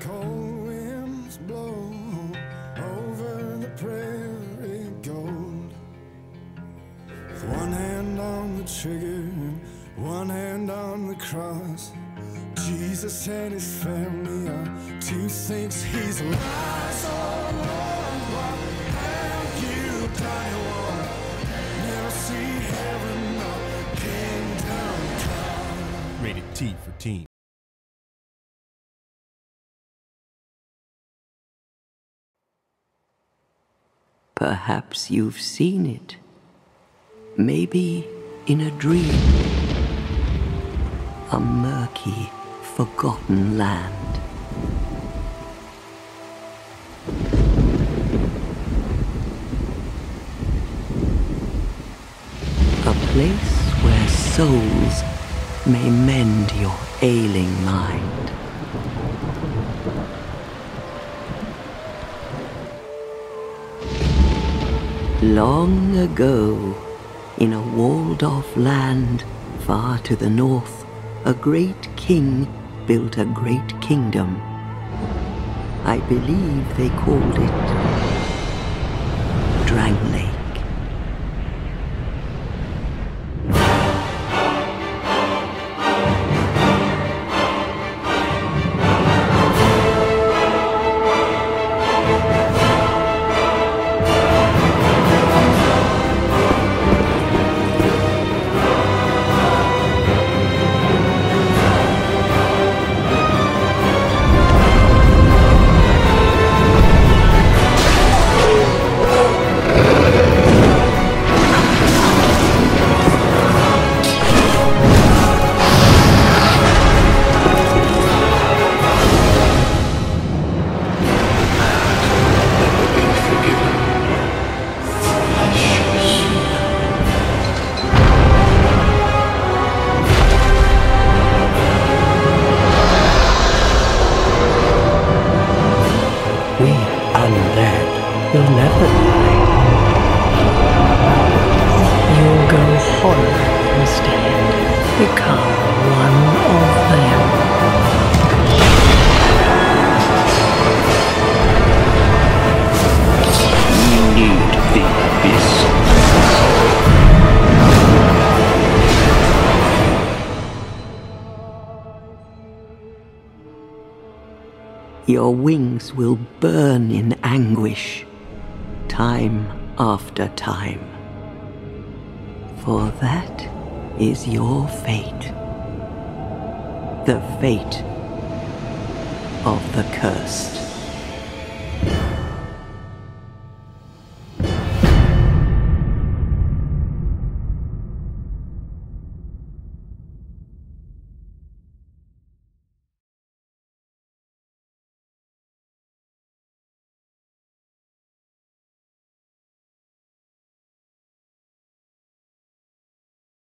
Cold winds blow over the prairie gold. With one hand on the trigger, one hand on the cross. Jesus and his family are two things he's rise or Lord. Rated T for teen. Perhaps you've seen it. Maybe in a dream. A murky, forgotten land. A place where souls may mend your ailing mind. Long ago, in a walled off land far to the north, a great king built a great kingdom. I believe they called it Drangleic. Undead will never die. You'll go hollow instead. Become one of them. We need the abyss. Your wings will burn in anguish, time after time. For that is your fate. The fate of the cursed.